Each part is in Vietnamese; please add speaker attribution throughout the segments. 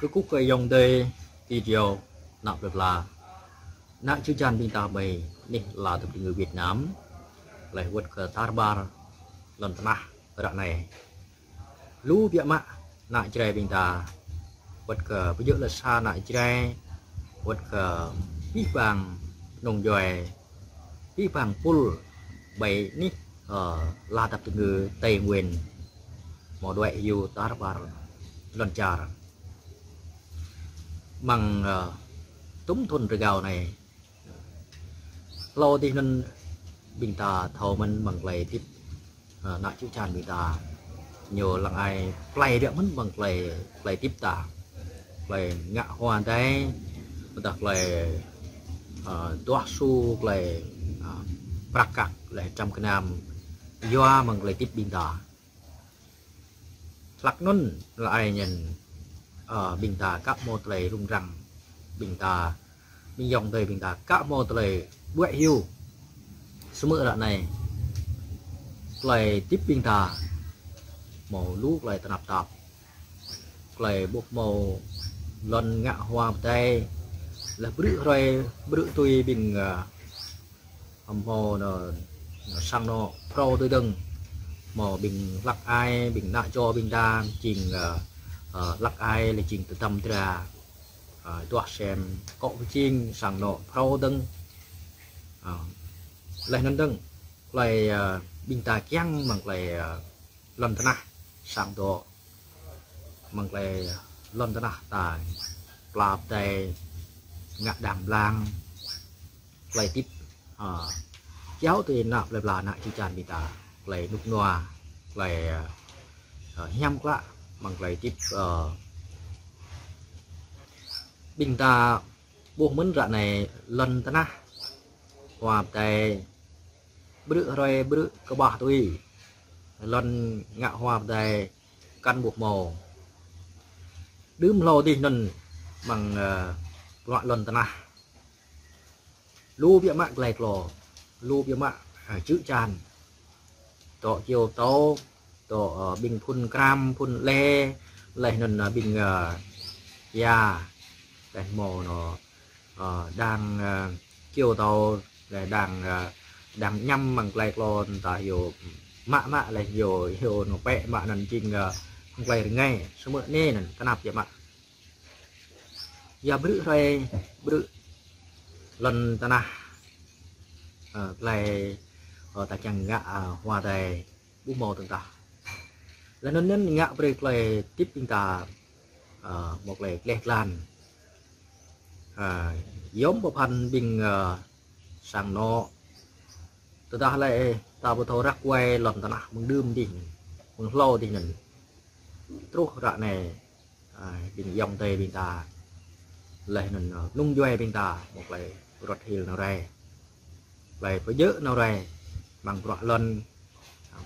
Speaker 1: cứ cúc cây dòng đây video nạp được là? Nạn chữ chan bình ta bày nên là từ người Việt Nam. Lại vượt cờ tarbar lần thứ đoạn này. Lũ bịa mạ nạn chơi bình ta vượt cờ bây giờ là xa nạn chơi vượt cờ bí vàng nồng dòi. Bí vàng pul bày ní ở ờ, là tập từ người Tây Nguyên. Một đội yêu tarbar lần chà bằng uh, ờ, túng thun rừng gào này. Lo thì nên bình ta thầu mình bằng lầy tiếp uh, nãy chú tràn bình ta nhiều lần ai play được mình bằng lầy play tiếp ta play ngạ hoa đấy đặc play tua su play prakak ờ, lầy trăm cái nam. Do bằng lầy tiếp bình ta lạc nôn là ai nhìn? Ở bình ta các mô tề rung rằng bình ta bình dòng tề bình ta các mô tề bụi hiu số mỡ đoạn này lại tiếp bình ta màu lúc lại tạp. Tạp lại bột màu lần ngạ hoa tay là bự rồi bự tôi bình ờ, màu nó sang nó pro tôi đừng. Mà bình lắc ai bình nạ cho bình đa trình uh, ờ, Ờ, lắc ai là trình tự tâm ra uh, ờ, đoạt xem có với chiên sàng nọ pro đừng. Ờ, lại nâng đừng lại bình ta kiang bằng lại lần thứ nào sàng độ bằng lại lần thế nào tại plap tại ngạ đàm lang. Lại tiếp kéo cháu thì nạp lại là nạ chi tràn bình ta. Lại nục noa lại uh, quá bằng lại tiếp uh, bình ta buộc mến rạ này lần ta na. Hòa tay bự rồi bự cơ bà tôi lần ngạ hòa tay căn buộc màu đứa lô đi lần bằng ờ, uh, loại lần ta na. Lưu bia mạng lẹt lò lưu bia mạng à, chữ tràn. Tọ chiều tàu to ờ, bình phun cam, phun le lại nên ờ, bình ờ, ya. Cái mò nó đang kêu tàu để đang đang nhâm bằng lại lon tại hiểu, mạ mạ là hiểu hiểu nó vẽ mạ nần chinh không lại ngay. Số mượn nè nần, ta nạp vậy mạ. Giờ bự rồi, bự. Lần ta nà lại ở ta chẳng ngã hòa tài bút màu từng tàu là nên nên ngạ về lại tiếp chúng ta ờ, một lệ lẹt lan à, giống bộ phần bình ờ, sang nó từ ta lại, ta bộ thô rắc quay lần ta nạ, mừng đơm đi, mừng lâu đi nhìn trúc rạ này bình dòng tê bình ta, lại nên ờ, nung doe bình ta, một lệ rọt hiền nào đây lại phải dỡ nào đây bằng rọ lần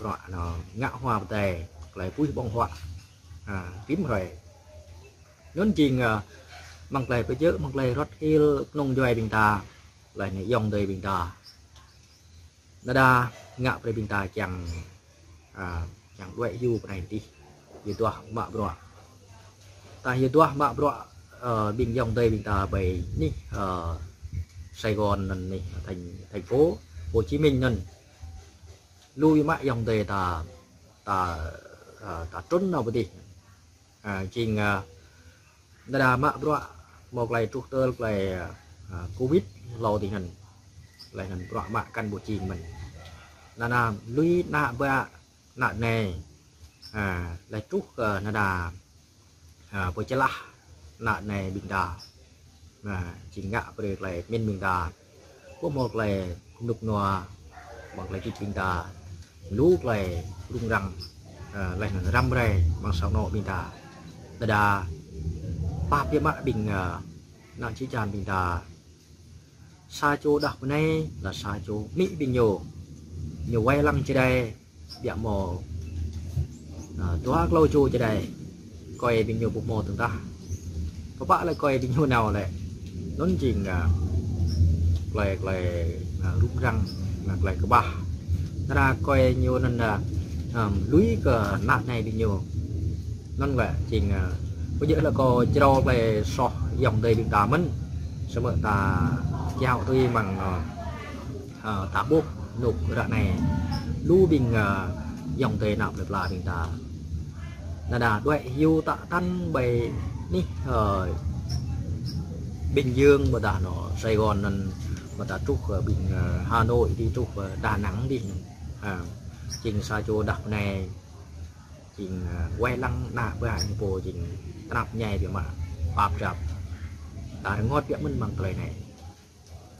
Speaker 1: rọ nó ngã hoa tề lại cúi bông hoa. À, tím rồi nhốn chiên bằng lại phải chớ bằng lại rất hill nông doài bình ta lại này dòng đời bình ta nó đa ngạ về bình ta chẳng à, chẳng đuổi du này đi. Như tua mạ bro ta như tua mạ bro ở bình dòng đời bình ta bày ní ở Sài Gòn này thành thành phố Hồ Chí Minh nên lui mãi dòng đề ta ta À, ta trốn nào đi. À chừng đà mạ bro một à, à, lại trục tơ lại covid lâu thì hình lại hình bro mạ căn bộ chìm mình. Là là lui nạ bạ nạ nè à lại trúc nà đà à bộ lạ, nạ nè bình đà. Chỉ ngạ về lại miền bình đà. Có một lại nục nòa bằng lại cái bình đà. Lúc lại rung răng lệnh răm rè bằng sao nọ bình ta đà đà ba phía mạ bình ờ, uh, nạn chỉ tràn bình ta sa chỗ đặc bên này là sa chỗ mỹ bình nhiều nhiều quay lăng trên đây bịa mò ờ, tua lâu chỗ trên đây. Coi bình nhiều bục mò từng ta. Các bạn lại coi bình nhiều nào này ờ, nó chỉ là lại lại rung răng lại cái ba. Ra coi nhiều nên là um, lũy cờ này đi nhiều. Nên là trình ờ, có nghĩa là có cho về sọ dòng đầy được tà mình sẽ mở ta giao tôi bằng uh, tá buộc nục đoạn này. Lưu bình uh, dòng tề nạp được là bình ta là đã đuệ hiu tạ tan bày ní ở Bình Dương mà đã nó Sài Gòn nên mà đã trúc ở Bình uh, Hà Nội đi trúc ở Đà Nẵng đi. À, trình sa chỗ đập này trình à, quay lăng nạ với hai bộ trình đập nhảy biểu mà bạp rập đã ngót việc mình bằng lời này.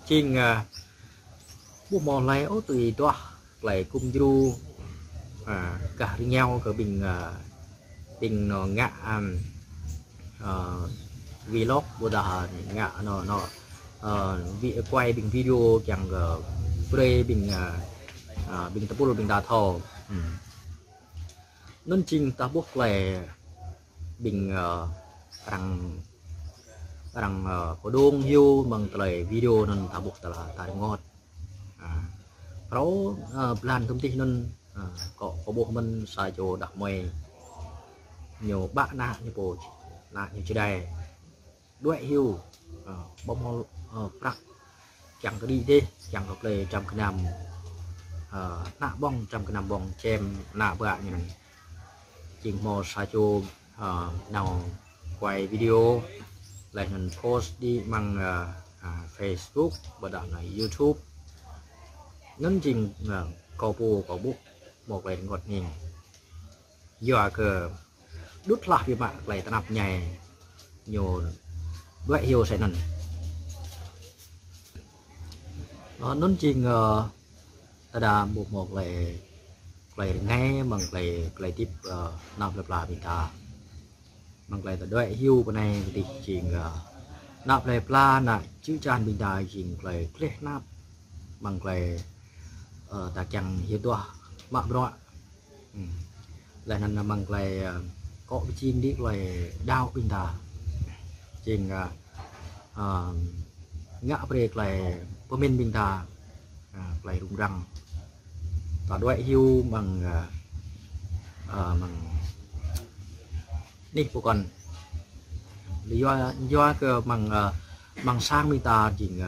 Speaker 1: Trình à, bộ mò lấy ô tùy toa lại cung du à, cả nhau cái bình à, bình nó ngạ uh, vlog của đà ngạ nó nó uh, quay bình video chẳng uh, pre bình À, bình tập bút bình đà thò ừ. nên chính ta bút về bình ờ, rằng rằng ờ, có đôn hiu bằng tờ video nên ta bút là ta ngọt. À, Rấu plan ờ, công ty nên có có bộ mình xài chỗ đặt mày nhiều bạn nạ như bộ là như chơi đây đuổi hiu bông prac chẳng có đi đi chẳng có play, chẳng có nằm Ờ, nạ bông trăm cái nằm bông chém nạ bạ như này. Chỉ mò sa chỗ ờ, nào quay video lại mình post đi bằng ờ, à, Facebook và đó là YouTube. Nên chỉnh có bù có bút một lần ngọt nhìn giờ cơ đút lạc vì bạn lại tập nhảy nhiều vậy hiệu sẽ nần nó nón uh, ta đã một một lại lại ngay bằng lại lại tiếp ờ, nạp lập lại mình ta. Bằng lại ta đợi hưu bên này thì chỉnh ờ, nạp lại pla nè chữ chan bình ta chỉnh lại click nạp. Bằng lại ờ, ta chẳng hiểu tua mạ bro là nên bằng lại có chim đi lại đau bình ta. Chỉnh ngã break lại pemin bình ta. À, play rung răng. Và đuổi hưu bằng à, à, bằng ní bộ còn lý do do cái bằng bằng sang mình ta chỉnh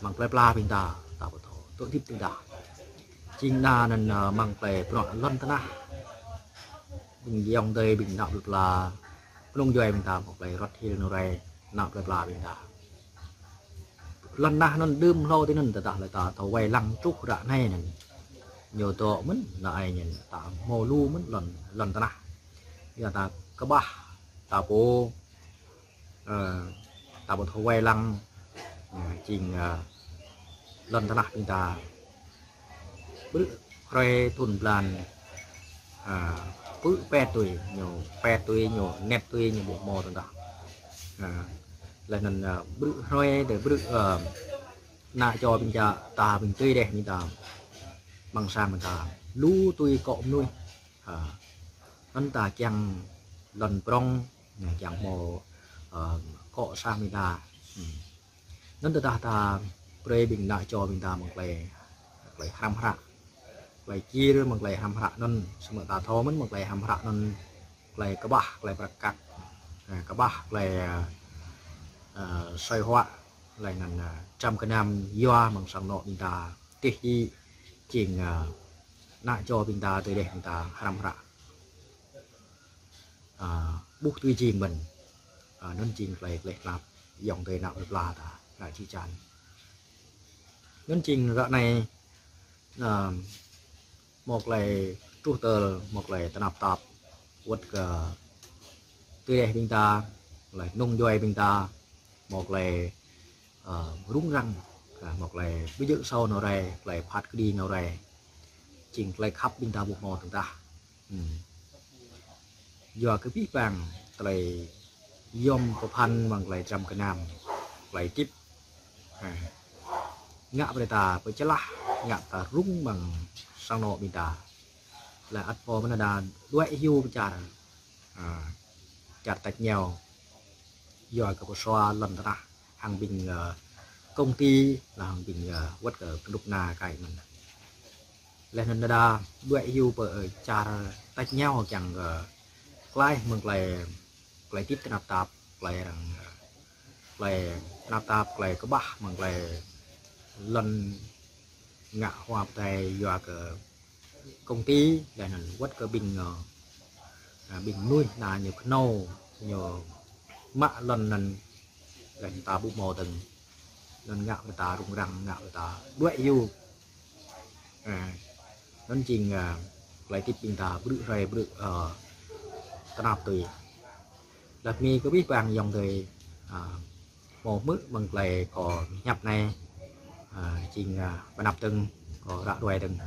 Speaker 1: bằng play pla mình ta. Tạo bộ thổ tổ tiếp bình ta chỉnh là nên bằng play pro lân ta bình dòng đây bình nạo được là lông doài mình ta, một play rất hiền rồi nạp nạo play pla mình ta lần na nó đơm lâu thế nên ta lại ta tàu quay lăng trúc ra này nè. Nhiều tổ mến là ai nhìn ta mồ lu mến lần lần ta na giờ ta có ba, ta bố ờ, ta bố thâu quay lăng ừ, trình ờ, lần ta na chúng ta bự khoe tuần plan à bự pe tuổi nhiều pe tuổi nhiều nét tuổi nhiều bộ mò tụi ta. Ờ, à là nên bự khoe để bự nạ cho mình cha ta mình tươi đẹp mình ta bằng sang mình ta lú tôi cọm nuôi à anh ta chẳng lần prong chẳng mò cọ sang mình ta nên ta ta pre bình nạ cho mình ta một lệ lệ ham hạ lệ chia rồi một lệ ham hạ nên xong ta thô mình một lệ ham hạ nên lệ các bác lệ bạc cắt các bác lệ Ờ, xoay họa lại là ờ, trăm cái năm do bằng sáng nọ mình ta tỉ chi chỉnh ờ, nạ cho mình ta tới để mình ta ham rạ bút tuy chỉnh mình. Nên chỉnh lại lại làm dòng thời nào được là ta, là chi chắn nên trình đoạn này là một lại trụ tờ, một lại tập tập quất cả tươi đẹp bình ta, lại nông doài bình ta một lại uh, ờ, rung răng à, một lại ví dụ sau nó đây lại phát đi nó đây chỉnh lại khắp bên ta buộc mò chúng ta. Ừ. giờ cái biết bằng lại yom có พัน bằng lại trăm cái nam lại tiếp à ngạ về ta với chả, lá ngã ta rung bằng sang nọ bên ta. Là ắt phò mình là đuổi hiu chặt à, chặt tạch nhau giờ có xoa lần ta hàng bình uh, công ty là hàng bình uh, quất ở đục nà cái mình lên nên đó đuổi hiu vợ cha tách nhau chẳng ờ, uh, lại mừng lại lại tiếp tên tạp lại rằng lại nạp tạp lại có bả mừng lại lần ngã hoa tay do cả công ty. Là quất cái bình bình nuôi là nhiều nâu nhiều mạ lần lần gần ta bụng mò từng lần ngạo người ta rung răng ngạo người ta đuệ yêu. À nên chừng à, lại tiếp bình ta bự rầy bự ở ta nạp tùy là mi có biết bằng dòng thời à, một mức bằng lại có nhập này. À, chừng à, nạp từng có đã đuổi từng.